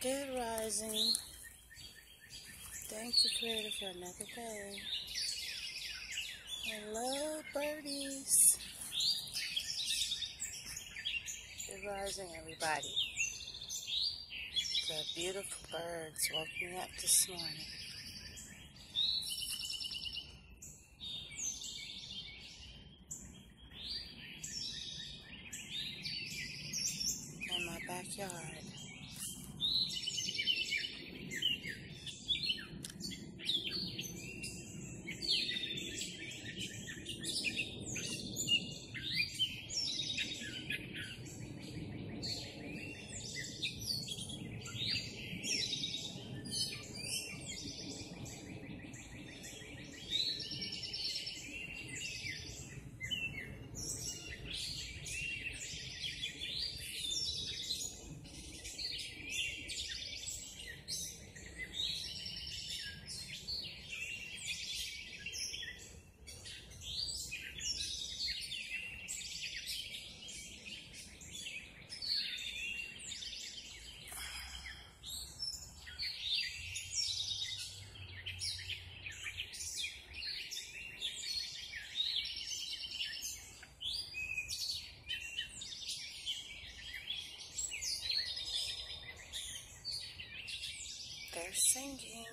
Good rising. Thank you, Creator, for another day. Hello, birdies. Good rising, everybody. The beautiful birds woke me up this morning. In my backyard. Singing.